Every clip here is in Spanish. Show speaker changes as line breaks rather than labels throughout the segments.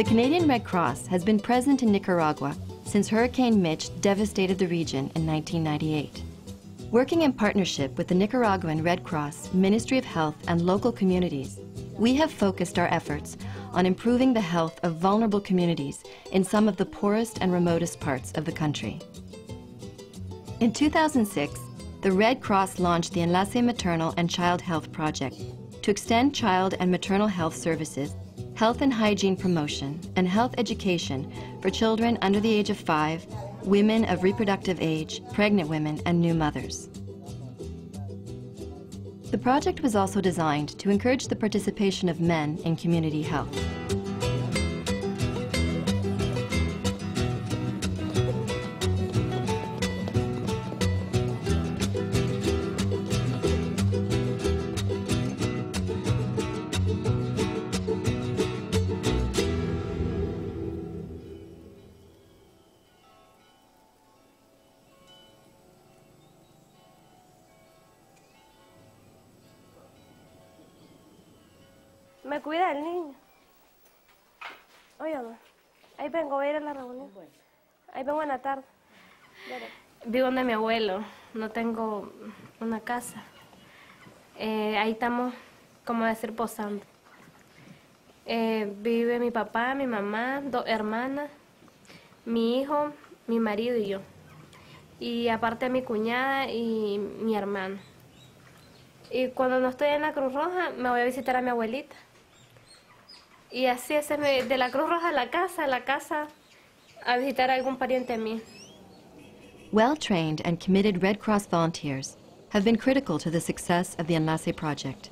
The Canadian Red Cross has been present in Nicaragua since Hurricane Mitch devastated the region in 1998. Working in partnership with the Nicaraguan Red Cross, Ministry of Health, and local communities, we have focused our efforts on improving the health of vulnerable communities in some of the poorest and remotest parts of the country. In 2006, the Red Cross launched the Enlace Maternal and Child Health Project to extend child and maternal health services, health and hygiene promotion, and health education for children under the age of five, women of reproductive age, pregnant women, and new mothers. The project was also designed to encourage the participation of men in community health.
La tarde. Vivo donde mi abuelo, no tengo una casa. Eh, ahí estamos, como decir, posando. Eh, vive mi papá, mi mamá, dos hermanas, mi hijo, mi marido y yo. Y aparte mi cuñada y mi hermano. Y cuando no estoy en la Cruz Roja, me voy a visitar a mi abuelita. Y así es, de la Cruz Roja a la casa, a la casa, a visitar a algún pariente mío.
Well-trained and committed Red Cross volunteers have been critical to the success of the Enlace project.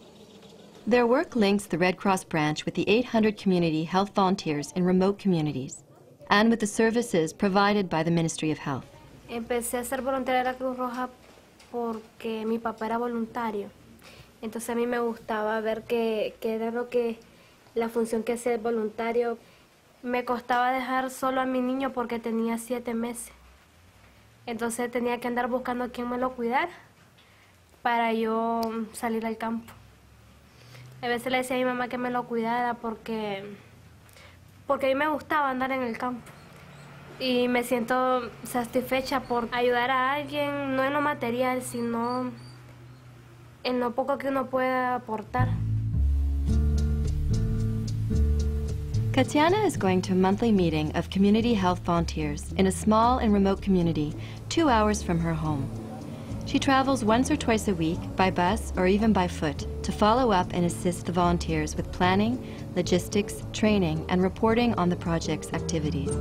Their work links the Red Cross branch with the 800 community health volunteers in remote communities and with the services provided by the Ministry of Health.
Empecé a ser voluntaria de la Cruz Roja porque mi papá era voluntario. Entonces a mí me gustaba ver que, que era lo que la función que hacía el voluntario. Me costaba dejar solo a mi niño porque tenía siete meses. Entonces tenía que andar buscando a quien me lo cuidara para yo salir al campo. A veces le decía a mi mamá que me lo cuidara porque, porque a mí me gustaba andar en el campo y me siento satisfecha por ayudar a alguien, no en lo material, sino en lo poco que uno pueda aportar.
Katiana is going to a monthly meeting of community health volunteers in a small and remote community two hours from her home. She travels once or twice a week by bus or even by foot to follow up and assist the volunteers with planning, logistics, training, and reporting on the project's activities.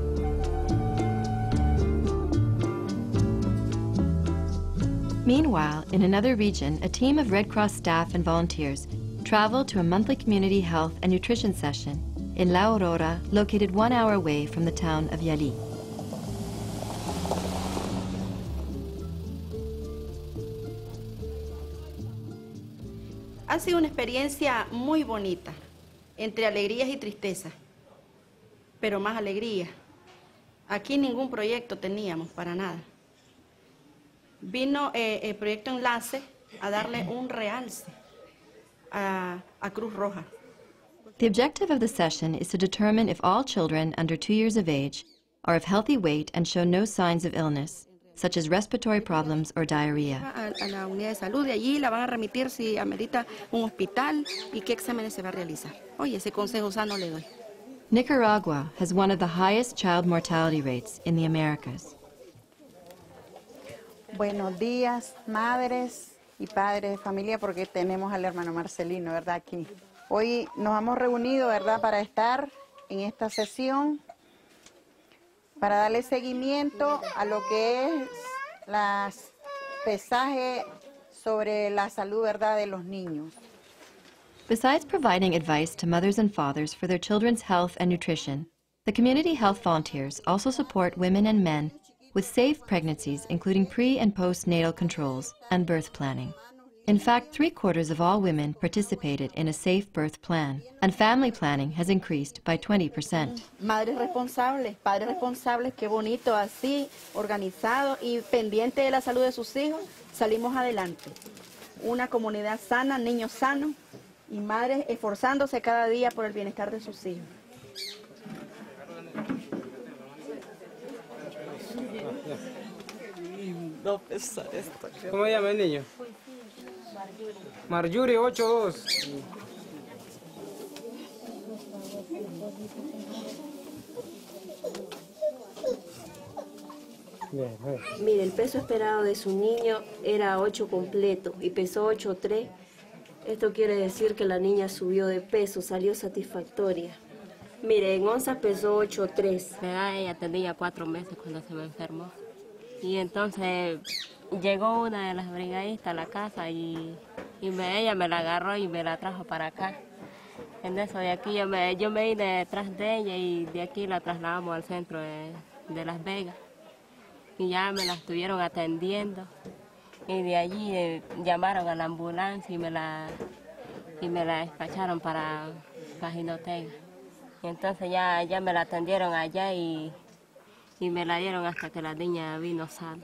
Meanwhile, in another region, a team of Red Cross staff and volunteers travel to a monthly community health and nutrition session in La Aurora, located one hour away from the town of Yali.
Ha sido una experiencia muy bonita, entre alegrías y tristezas, pero más alegría. Aquí ningún proyecto teníamos para nada. Vino eh, el proyecto Enlace a darle un realce a, a Cruz Roja.
The objective of the session is to determine if all children under two years of age are of healthy weight and show no signs of illness, such as respiratory problems or diarrhea.
A, a la unidad de salud de allí la van a remitir si amerita un hospital y qué exámenes se va a realizar. Oye, ese consejo sano le doy.
Nicaragua has one of the highest child mortality rates in the Americas.
Buenos días, madres y padres de familia, porque tenemos al hermano Marcelino, ¿verdad? Aquí. Hoy nos hemos reunido, ¿verdad?, para estar en esta sesión, para darle seguimiento a lo que es las pesaje sobre la salud, ¿verdad?, de los niños.
Besides providing advice to mothers and fathers for their children's health and nutrition, the community health volunteers also support women and men with safe pregnancies, including pre and postnatal controls and birth planning. In fact, three quarters of all women participated in a safe birth plan, and family planning has increased by 20%.
Madres responsables, padres responsables, qué bonito, así, organizado y pendiente de la salud de sus hijos, salimos adelante. Una comunidad sana, niños sanos y madres esforzándose cada día por el bienestar de sus hijos.
Pues, llama el niño? Marjuri. Marjuri 82.
Mire, el peso esperado de su niño era 8 completo y pesó 8,3. Esto quiere decir que la niña subió de peso, salió satisfactoria. Mire, en onzas pesó 8,3.
Ella tenía cuatro meses cuando se me enfermó. Y entonces llegó una de las brigadistas a la casa y, ella me la agarró y me la trajo para acá. En eso de aquí yo me, yo me vine detrás de ella y de aquí la trasladamos al centro de, de Las Vegas y ya me la estuvieron atendiendo y de allí eh, llamaron a la ambulancia y me la y me la despacharon para, Pajinotega. Y entonces ya, ya me la atendieron allá y, y me la dieron hasta que la niña vino sana.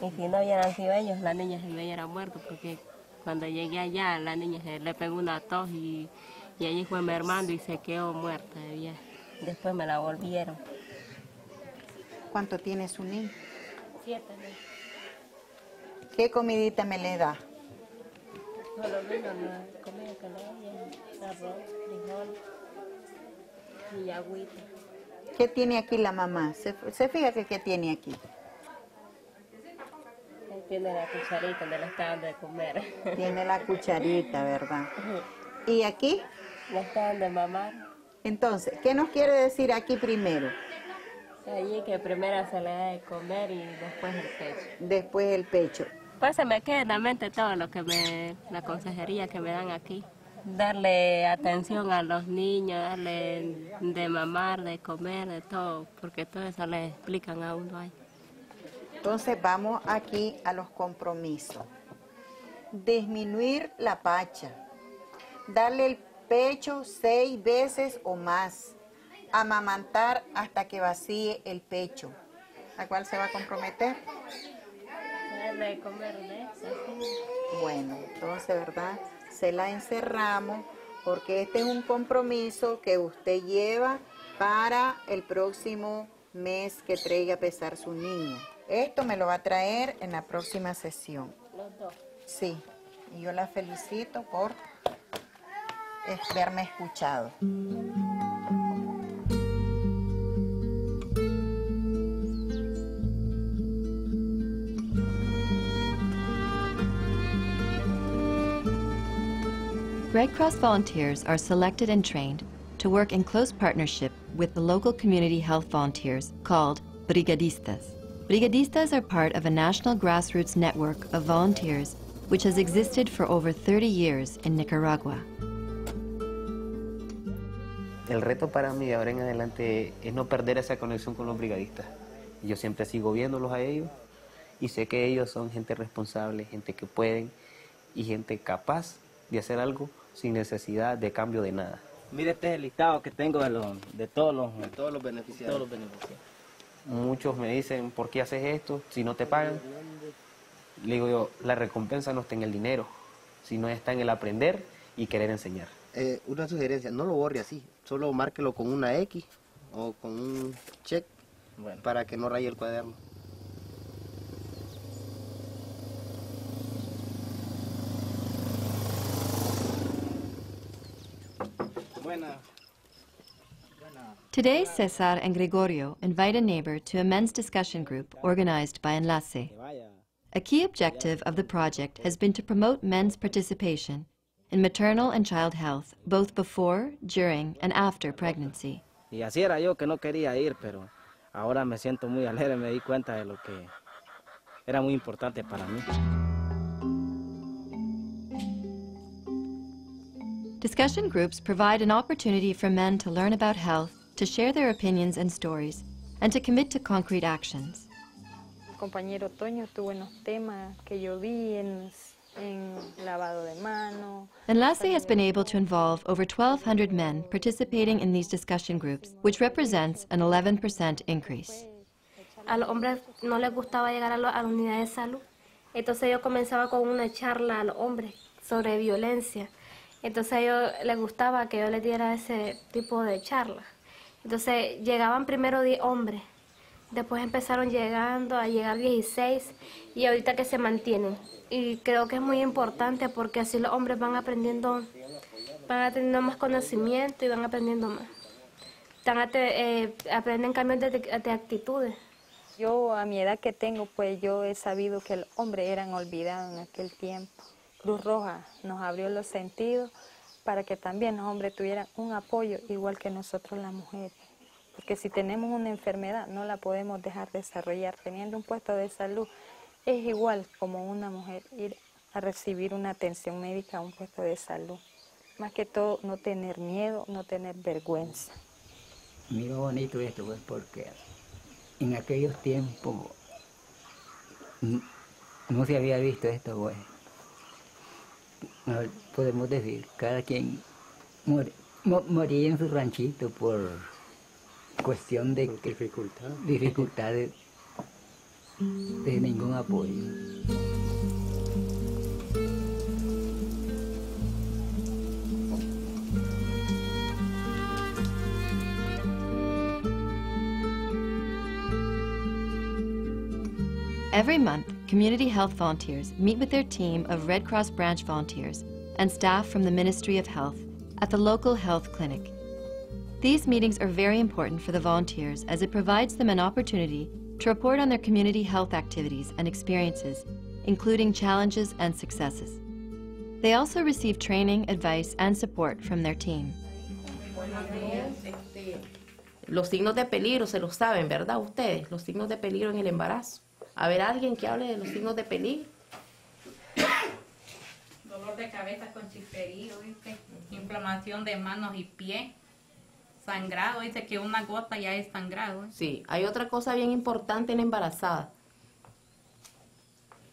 Y si no hubieran sido ellos, la niña se me hubiera muerto porque cuando llegué allá la niña se le pegó una tos y y allí fue mermando y se quedó muerta de Después me la volvieron.
¿Cuánto tiene su niño?
Siete
¿Qué comidita me le da?
Solo vino la comida que le da, arroz, frijol y agüita.
¿Qué tiene aquí la mamá? ¿Se, se fija que qué tiene aquí?
Tiene la cucharita, me la está dando de comer.
Tiene la cucharita, ¿verdad? ¿Y aquí?
No están de mamar.
Entonces, ¿qué nos quiere decir aquí primero?
Allí que primero se le da de comer y después el pecho.
Después el pecho.
Pues se me queda en la mente todo lo que me, la consejería que me dan aquí. Darle atención a los niños, darle de mamar, de comer, de todo, porque todo eso le explican a uno ahí.
Entonces vamos aquí a los compromisos. Disminuir la pacha, darle el pecho seis veces o más. Amamantar hasta que vacíe el pecho. ¿A cuál se va a comprometer? Bueno, entonces, ¿verdad? Se la encerramos porque este es un compromiso que usted lleva para el próximo mes que traiga a pesar su niño. Esto me lo va a traer en la próxima sesión.
Los dos.
Sí, y yo la felicito por es verme escuchado.
Red Cross volunteers are selected and trained to work in close partnership with the local community health volunteers called Brigadistas. Brigadistas are part of a national grassroots network of volunteers which has existed for over 30 years in Nicaragua.
El reto para mí ahora en adelante es no perder esa conexión con los brigadistas. Yo siempre sigo viéndolos a ellos y sé que ellos son gente responsable, gente que pueden y gente capaz de hacer algo sin necesidad de cambio de nada.
Mire, este es el listado que tengo de, los, de todos, los,
todos los beneficiarios.
Todos los beneficiarios.
Muchos me dicen, ¿por qué haces esto si no te pagan? Le digo yo, la recompensa no está en el dinero, sino está en el aprender y querer enseñar.
Eh, una sugerencia, no lo borre así, solo márquelo con una X o con un check para que no raye el cuaderno.
Today, Cesar and Gregorio invite a neighbor to a men's discussion group organized by Enlace. A key objective of the project has been to promote men's participation in maternal and child health, both before, during, and after pregnancy.
Y así era yo que no quería ir, pero ahora me siento muy alegre, me di cuenta de lo que era muy importante para mí.
Discussion groups provide an opportunity for men to learn about health, to share their opinions and stories, and to commit to concrete actions.
compañero Toño estuvo en los temas que yo vi en en lavado de mano.
Enlace has been able to involve over 1,200 men participating in these discussion groups, which represents an 11% increase.
A los hombres no les gustaba llegar a, la unidad de salud, entonces yo comenzaba con una charla a los hombres sobre violencia. Entonces a ellos les gustaba que yo les diera ese tipo de charla.
Entonces llegaban primero 10 hombres, después empezaron llegando a llegar 16 y ahorita que se mantienen. Y creo que es muy importante porque así los hombres van aprendiendo, van teniendo más conocimiento y van aprendiendo más. Eh, aprenden cambios de, de actitudes.
Yo a mi edad que tengo, pues yo he sabido que el hombre eran olvidados en aquel tiempo. Cruz Roja nos abrió los sentidos para que también los hombres tuvieran un apoyo igual que nosotros las mujeres. Porque si tenemos una enfermedad no la podemos dejar desarrollar. Teniendo un puesto de salud es igual como una mujer ir a recibir una atención médica a un puesto de salud. Más que todo no tener miedo, no tener vergüenza.
Muy bonito esto pues porque en aquellos tiempos no se había visto esto pues podemos decir, cada quien moría en su ranchito por cuestión de dificultades de ningún apoyo.
Every month, community health volunteers meet with their team of Red Cross branch volunteers and staff from the Ministry of Health at the local health clinic. These meetings are very important for the volunteers as it provides them an opportunity to report on their community health activities and experiences, including challenges and successes. They also receive training, advice, and support from their team.
Los signos de peligro se los saben, ¿verdad? Ustedes, los signos de peligro en el embarazo. A ver, alguien que hable de los signos de peligro.
Dolor de cabeza con chisperío, ¿viste? Inflamación de manos y pies. Sangrado, dice que una gota ya es sangrado. ¿eh?
Sí, hay otra cosa bien importante en la embarazada.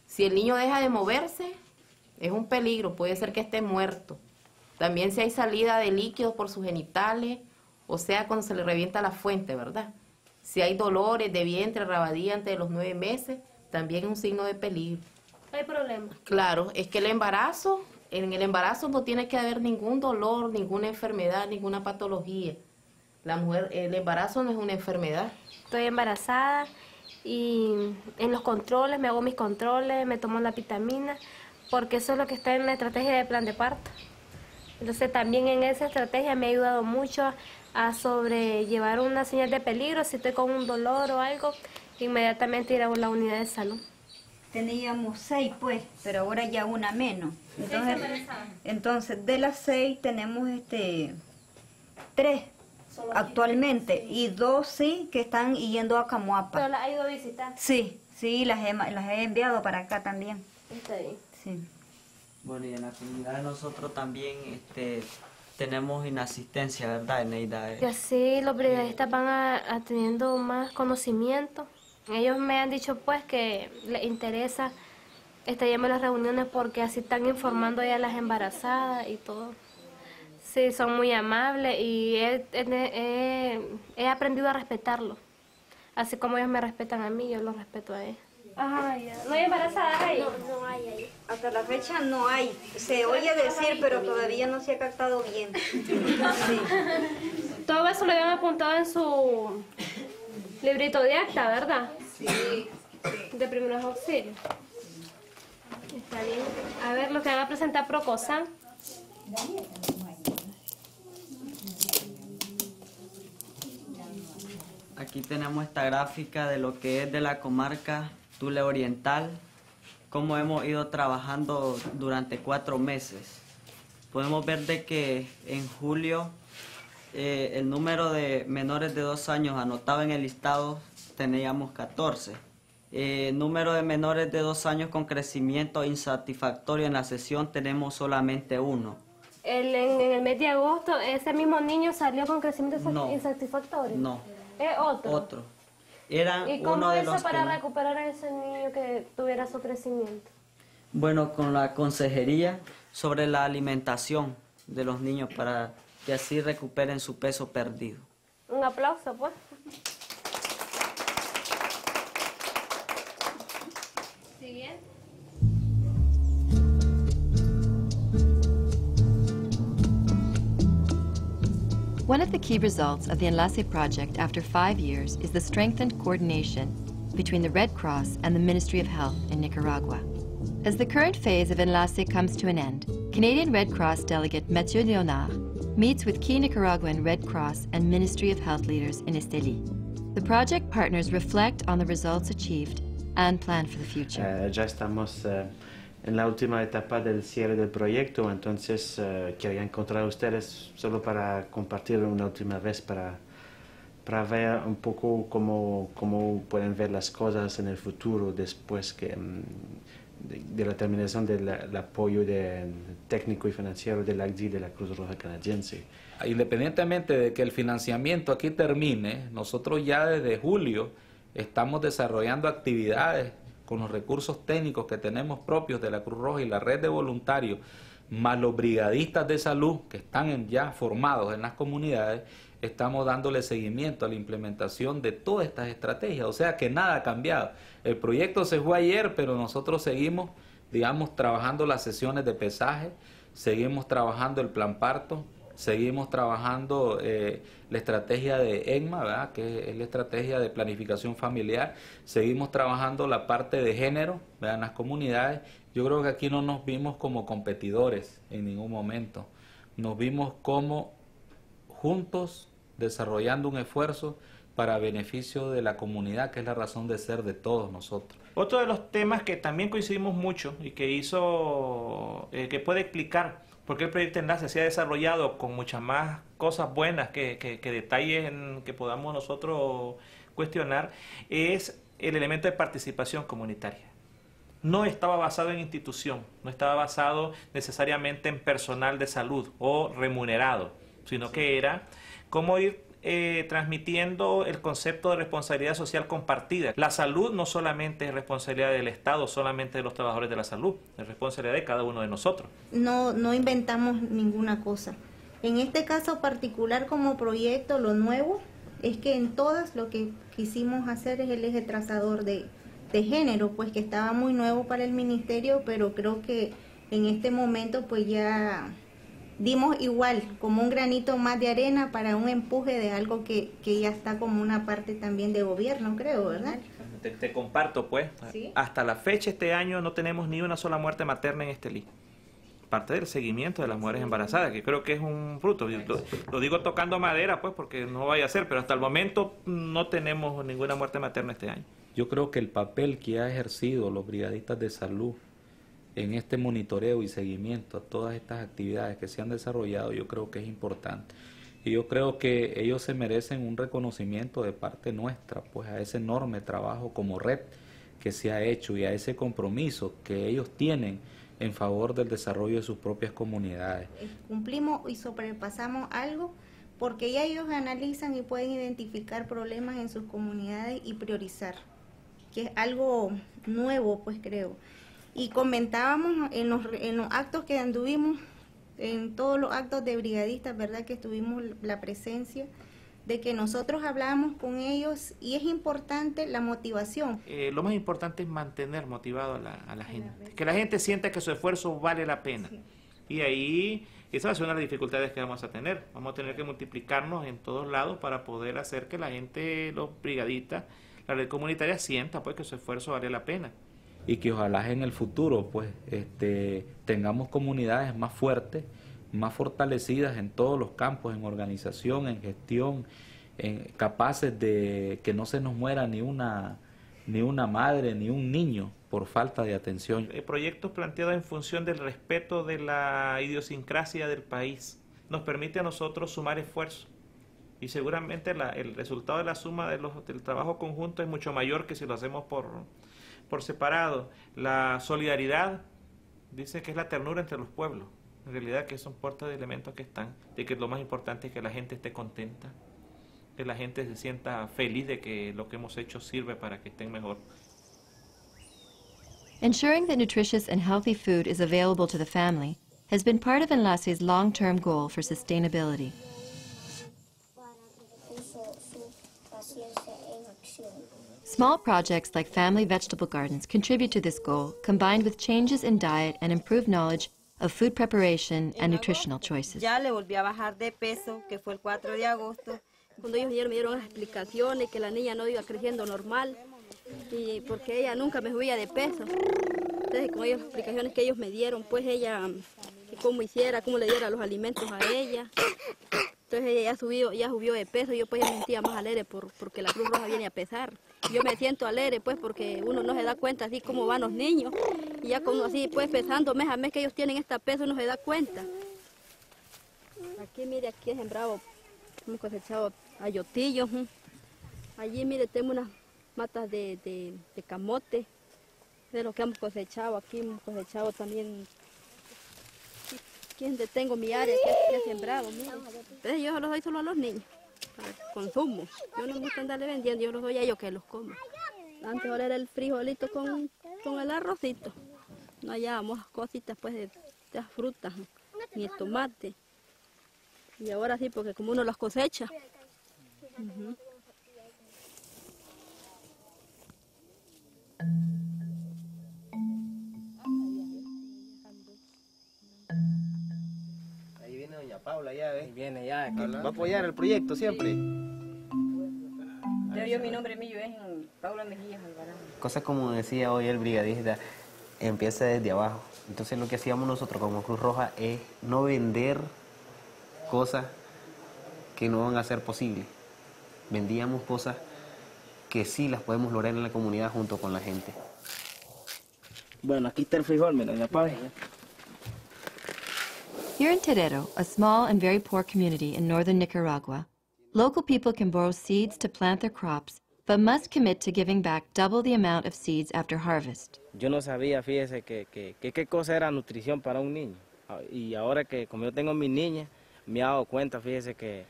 Si el niño deja de moverse, es un peligro, puede ser que esté muerto. También si hay salida de líquidos por sus genitales, o sea, cuando se le revienta la fuente, ¿verdad? Si hay dolores de vientre, rabadía antes de los nueve meses, también es un signo de peligro.
Hay problema.
Claro, es que el embarazo, en el embarazo no tiene que haber ningún dolor, ninguna enfermedad, ninguna patología. La mujer, el embarazo no es una enfermedad.
Estoy embarazada y en los controles, me hago mis controles, me tomo la vitamina, porque eso es lo que está en la estrategia de plan de parto. Entonces también en esa estrategia me ha ayudado mucho a sobrellevar una señal de peligro, si estoy con un dolor o algo, inmediatamente ir a la unidad de salud.
Teníamos seis, pues, pero ahora ya una menos. Entonces, entonces de las seis tenemos este tres actualmente y dos sí que están yendo a Camuapa.
¿Pero las ha ido a visitar?
Sí, sí, las he, las he enviado para acá también.
Está bien.
Sí.
Bueno, y en la comunidad nosotros también este, tenemos inasistencia, ¿verdad, Eneida?
Y así los brigadistas van a, teniendo más conocimiento. Ellos me han dicho pues que les interesa este, en las reuniones porque así están informando ya a las embarazadas y todo. Sí, son muy amables y he, he, aprendido a respetarlo. Así como ellos me respetan a mí, yo los respeto a ellos.
¿No hay embarazadas ahí? No, no hay ahí. Hasta la fecha no hay. Se oye decir, pero todavía no se ha captado bien.
Todo eso lo habían apuntado en su librito de acta, ¿verdad?
Sí.
De primeros auxilios. Está bien. A ver, lo que van a presentar Procosan.
Aquí tenemos esta gráfica de lo que es de la comarca Tule Oriental, cómo hemos ido trabajando durante cuatro meses. Podemos ver de que en julio eh, el número de menores de dos años anotado en el listado teníamos 14. Eh, número de menores de dos años con crecimiento insatisfactorio en la sesión tenemos solamente uno.
El, en, el mes de agosto, ¿ese mismo niño salió con crecimiento insatisfactorio?
No.
¿Es otro?
Otro. ¿Y
cómo
uno de
hizo para recuperar a ese niño que tuviera su crecimiento?
Bueno, con la consejería sobre la alimentación de los niños para que así recuperen su peso perdido.
Un aplauso, pues. Siguiente.
One of the key results of the Enlace project after five years is the strengthened coordination between the Red Cross and the Ministry of Health in Nicaragua. As the current phase of Enlace comes to an end, Canadian Red Cross delegate Mathieu Leonard meets with key Nicaraguan Red Cross and Ministry of Health leaders in Esteli. The project partners reflect on the results achieved and plan for the future.
Uh, en la última etapa del cierre del proyecto, entonces uh, quería encontrar a ustedes solo para compartir una última vez para, para ver un poco cómo, cómo pueden ver las cosas en el futuro después que, um, de, de, la terminación del apoyo de, técnico y financiero del ACDI de la Cruz Roja Canadiense.
Independientemente de que el financiamiento aquí termine, nosotros ya desde julio estamos desarrollando actividades con los recursos técnicos que tenemos propios de la Cruz Roja y la red de voluntarios, más los brigadistas de salud que están ya formados en las comunidades, estamos dándole seguimiento a la implementación de todas estas estrategias. O sea que nada ha cambiado. El proyecto se fue ayer, pero nosotros seguimos, digamos, trabajando las sesiones de pesaje, seguimos trabajando el plan parto, seguimos trabajando eh, la estrategia de EGMA, que es la estrategia de planificación familiar, seguimos trabajando la parte de género en las comunidades. Yo creo que aquí no nos vimos como competidores en ningún momento, nos vimos como juntos desarrollando un esfuerzo para beneficio de la comunidad, que es la razón de ser de todos nosotros.
Otro de los temas que también coincidimos mucho y que hizo, eh, que puede explicar porque el proyecto Enlace se ha desarrollado con muchas más cosas buenas que, que, detalles en, que podamos nosotros cuestionar, es el elemento de participación comunitaria. No estaba basado en institución, no estaba basado necesariamente en personal de salud o remunerado, sino que era cómo ir eh, transmitiendo el concepto de responsabilidad social compartida. La salud no solamente es responsabilidad del Estado, solamente de los trabajadores de la salud, es responsabilidad de cada uno de nosotros.
No, no inventamos ninguna cosa. En este caso particular como proyecto, lo nuevo es que en todas lo que quisimos hacer es el eje trazador de, de género, pues que estaba muy nuevo para el ministerio, pero creo que en este momento pues ya dimos igual, como un granito más de arena para un empuje de algo que, que ya está como una parte también de gobierno, creo, ¿verdad?
Te, comparto, pues. Hasta la fecha, este año, no tenemos ni una sola muerte materna en este Parte del seguimiento de las mujeres embarazadas, que creo que es un fruto. Lo, lo, digo tocando madera, pues, porque no vaya a ser, pero hasta el momento no tenemos ninguna muerte materna este año.
Yo creo que el papel que ha ejercido los brigadistas de salud en este monitoreo y seguimiento a todas estas actividades que se han desarrollado, yo creo que es importante. Y yo creo que ellos se merecen un reconocimiento de parte nuestra, pues a ese enorme trabajo como red que se ha hecho y a ese compromiso que ellos tienen en favor del desarrollo de sus propias comunidades.
Eh, cumplimos y sobrepasamos algo porque ya ellos analizan y pueden identificar problemas en sus comunidades y priorizar, que es algo nuevo, pues creo y comentábamos en los, en los actos que anduvimos, en todos los actos de brigadistas, ¿verdad? Que tuvimos la presencia de que nosotros hablábamos con ellos y es importante la motivación.
Eh, lo más importante es mantener motivado a la, a la gente, que la gente sienta que su esfuerzo vale la pena. Y ahí, esa va a ser una de las dificultades que vamos a tener. Vamos a tener que multiplicarnos en todos lados para poder hacer que la gente, los brigadistas, la red comunitaria sienta pues que su esfuerzo vale la pena
y que ojalá en el futuro pues este, tengamos comunidades más fuertes, más fortalecidas en todos los campos, en organización, en gestión, en, capaces de que no se nos muera ni una, ni una madre ni un niño por falta de atención.
Proyectos planteados en función del respeto de la idiosincrasia del país nos permite a nosotros sumar esfuerzos y seguramente la, el resultado de la suma de los, del trabajo conjunto es mucho mayor que si lo hacemos por, por separado. La solidaridad dice que es la ternura entre los pueblos. En realidad que son puertas de elementos que están, de que lo más importante es que la gente esté contenta, que la gente se sienta feliz de que lo que hemos hecho sirve para que estén mejor.
Ensuring that nutritious and healthy food is available to the family has been part of Enlace's long-term goal for sustainability. Small projects like family vegetable gardens contribute to this goal, combined with changes in diet and improved knowledge of food preparation and nutritional choices.
Ya le volví a bajar de peso, que fue el 4 de agosto.
Cuando ellos vinieron me dieron las explicaciones que la niña no iba creciendo normal y porque ella nunca me subía de peso. Entonces con ellas las explicaciones que ellos me dieron, pues ella cómo hiciera, cómo le diera los alimentos a ella. Entonces ella subió, ya subió de peso, yo pues ya me sentía más alegre por, porque la Cruz Roja viene a pesar. Yo me siento alegre pues porque uno no se da cuenta así como van los niños. Y ya como así pues pesando mes a mes que ellos tienen esta peso uno se da cuenta. Aquí mire, aquí he sembrado, hemos cosechado ayotillos. Allí mire, tengo unas matas de, de camote, de lo que hemos cosechado. Aquí hemos cosechado también aquí donde tengo mi área que, sembrado. Entonces yo los doy solo a los niños, consumo. Yo no me gusta andarle vendiendo, yo los doy a ellos que los coman. Antes ahora era el frijolito con, con el arrocito. No hallábamos cositas pues de, de frutas, ni el tomate. Y ahora sí, porque como uno las cosecha.
Paula ya, ¿ves?
Viene ya.
Va a apoyar el proyecto siempre.
Yo, mi nombre mío es Paula Mejía Alvarado.
Cosas como decía hoy el brigadista, empieza desde abajo. Entonces lo que hacíamos nosotros como Cruz Roja es no vender cosas que no van a ser posibles. Vendíamos cosas que sí las podemos lograr en la comunidad junto con la gente.
Bueno, aquí está el frijol, mira, ya pague.
Here in Terero, a small and very poor community in northern Nicaragua, local people can borrow seeds to plant their crops, but must commit to giving back double the amount of seeds after harvest.
Yo no sabía, fíjese, que, que, que qué cosa era nutrición para un niño. Ah, y ahora que como yo tengo mi niña, me he dado cuenta, fíjese, que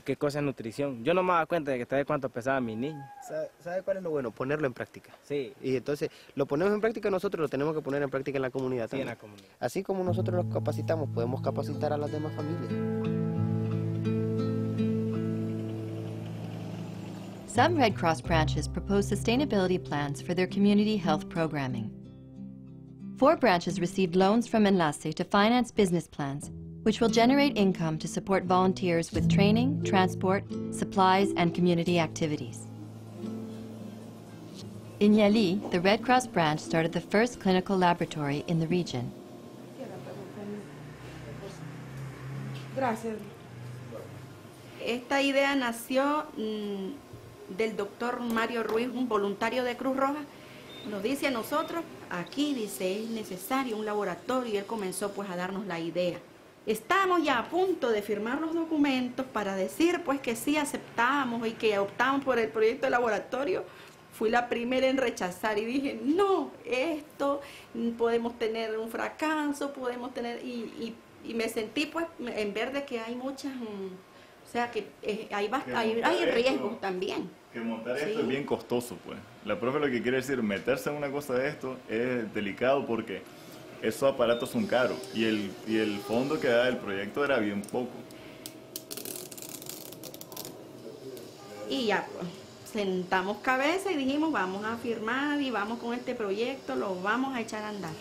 qué cosa es nutrición. Yo no me daba cuenta de que sabes cuánto pesaba mi niño.
¿Sabe, cuál es lo bueno? Ponerlo en práctica.
Sí.
Y entonces lo ponemos en práctica nosotros, lo tenemos que poner en práctica en la comunidad
sí, en la comunidad.
Así como nosotros nos capacitamos, podemos capacitar a las demás familias.
Some Red Cross branches propose sustainability plans for their community health programming. Four branches received loans from Enlace to finance business plans which will generate income to support volunteers with training, transport, supplies, and community activities. In Yali, the Red Cross branch started the first clinical laboratory in the region.
Gracias. Esta idea nació mm, del doctor Mario Ruiz, un voluntario de Cruz Roja. Nos dice a nosotros, aquí dice, es necesario un laboratorio y él comenzó pues a darnos la idea. Estamos ya a punto de firmar los documentos para decir pues que sí aceptamos y que optamos por el proyecto de laboratorio. Fui la primera en rechazar y dije, no, esto podemos tener un fracaso, podemos tener... Y, me sentí pues en ver de que hay muchas... O sea, que eh, hay, hay, hay riesgos también.
Que montar esto es bien costoso, pues. La profe lo que quiere decir, meterse en una cosa de esto es delicado porque esos aparatos son caros y el, y el fondo que da el proyecto era bien poco.
Y ya, pues, sentamos cabeza y dijimos, vamos a firmar y vamos con este proyecto, lo vamos a echar a andar.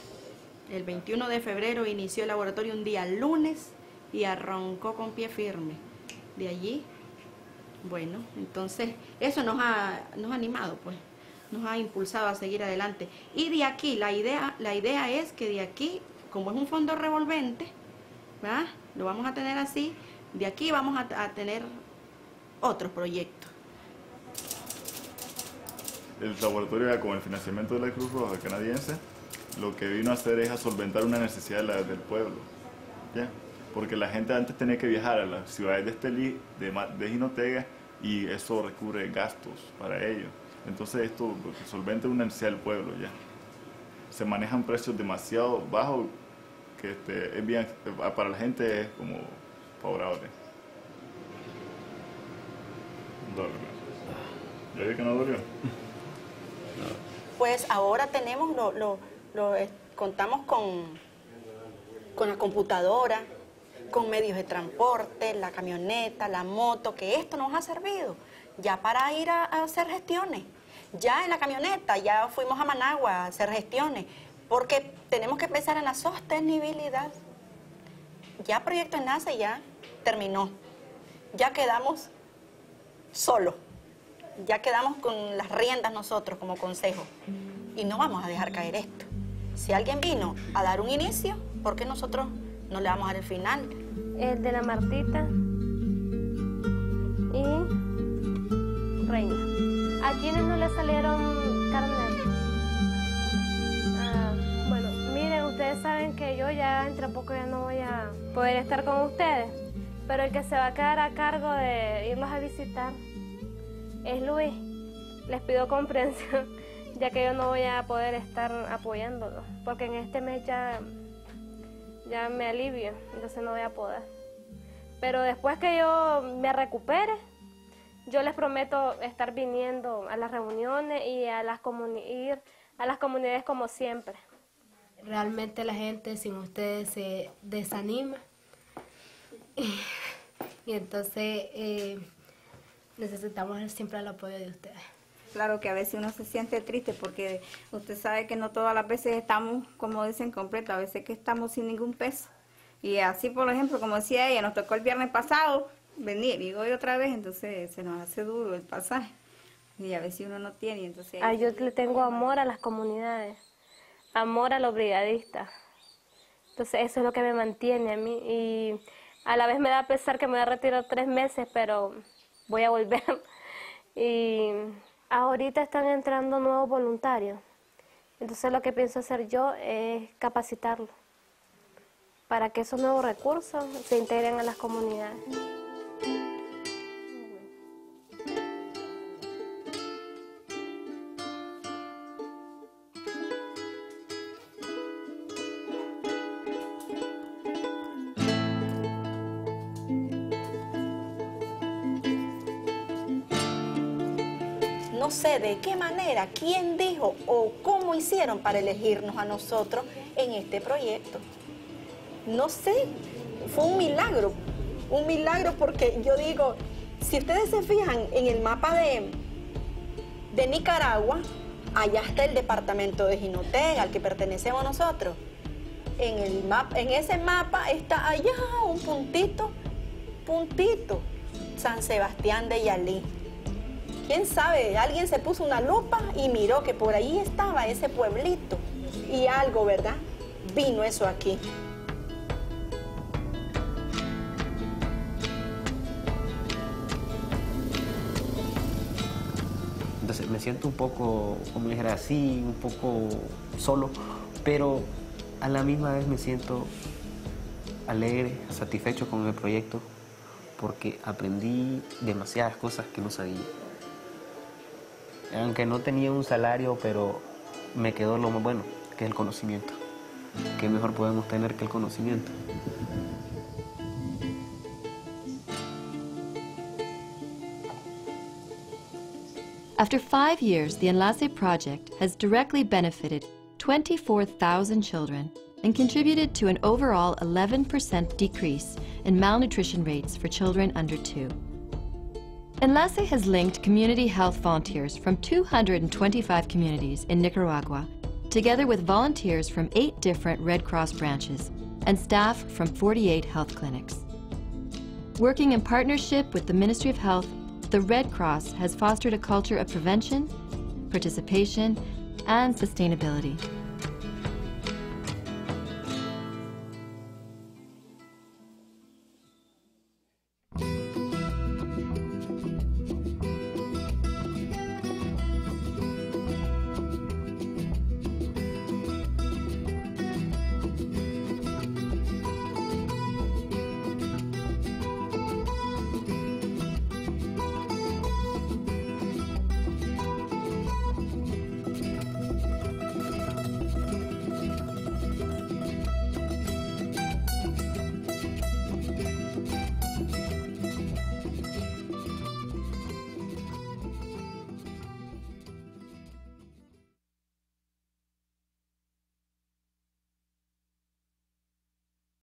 El 21 de febrero inició el laboratorio un día lunes y arrancó con pie firme. De allí, bueno, entonces eso nos ha, nos ha animado, pues nos ha impulsado a seguir adelante. Y de aquí, la idea, la idea es que de aquí, como es un fondo revolvente, lo vamos a tener así, de aquí vamos a, tener otros proyectos.
El laboratorio, con el financiamiento de la Cruz Roja canadiense, lo que vino a hacer es a solventar una necesidad del pueblo. ¿ya? Porque la gente antes tenía que viajar a las ciudades de Estelí, de, de Jinotega, y eso recubre gastos para ellos. Entonces esto solvente una necesidad del pueblo ya. Se manejan precios demasiado bajos que este, es bien, para la gente es como favorable. ¿Ya vi que no dolió?
Pues ahora tenemos, lo, lo, lo contamos con, con la computadora, con medios de transporte, la camioneta, la moto, que esto nos ha servido ya para ir a, hacer gestiones. Ya en la camioneta, ya fuimos a Managua a hacer gestiones, porque tenemos que pensar en la sostenibilidad. Ya Proyecto Enlace ya terminó, ya quedamos solos, ya quedamos con las riendas nosotros como consejo y no vamos a dejar caer esto. Si alguien vino a dar un inicio, ¿por qué nosotros no le vamos a dar el final?
El de la Martita le salieron carnet? Ah, bueno, miren, ustedes saben que yo ya entre poco ya no voy a poder estar con ustedes, pero el que se va a quedar a cargo de irlos a visitar es Luis. Les pido comprensión, ya que yo no voy a poder estar apoyándolos, porque en este mes ya, ya me alivio, entonces no voy a poder. Pero después que yo me recupere, yo les prometo estar viniendo a las reuniones y a las, ir a las comunidades como siempre.
Realmente la gente sin ustedes se desanima y entonces eh, necesitamos siempre el apoyo de ustedes.
Claro que a veces uno se siente triste porque usted sabe que no todas las veces estamos, como dicen, completos, a veces que estamos sin ningún peso. Y así, por ejemplo, como decía ella, nos tocó el viernes pasado venir y hoy otra vez, entonces se nos hace duro el pasaje. Y a veces uno no tiene, entonces...
Ah, yo le tengo amor a las comunidades, amor a los brigadistas. Entonces eso es lo que me mantiene a mí y a la vez me da pesar que me voy a retirar tres meses, pero voy a volver. y ahorita están entrando nuevos voluntarios. Entonces lo que pienso hacer yo es capacitarlos para que esos nuevos recursos se integren a las comunidades.
No sé de qué manera, quién dijo o cómo hicieron para elegirnos a nosotros en este proyecto. No sé, fue un milagro, un milagro porque yo digo, si ustedes se fijan en el mapa de, de Nicaragua, allá está el departamento de Jinotega, al que pertenecemos nosotros. En, el mapa, en ese mapa está allá un puntito, puntito, San Sebastián de Yalí quién sabe, alguien se puso una lupa y miró que por ahí estaba ese pueblito y algo, ¿verdad? Vino eso aquí.
Entonces me siento un poco, como dijera así, un poco solo, pero a la misma vez me siento alegre, satisfecho con el proyecto, porque aprendí demasiadas cosas que no sabía aunque no tenía un salario, pero me quedó lo más bueno, que es el conocimiento. ¿Qué mejor podemos tener que el conocimiento?
After five years, the Enlace project has directly benefited 24,000 children and contributed to an overall 11% decrease in malnutrition rates for children under two. Enlace has linked community health volunteers from 225 communities in Nicaragua, together with volunteers from eight different Red Cross branches and staff from 48 health clinics. Working in partnership with the Ministry of Health, the Red Cross has fostered a culture of prevention, participation, and sustainability.